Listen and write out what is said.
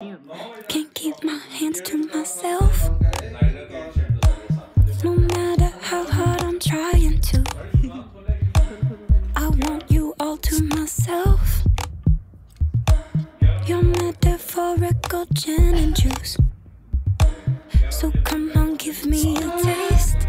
Can't keep my hands to myself. No matter how hard I'm trying to, I want you all to myself. Your metaphorical gin and juice. So come on, give me a taste.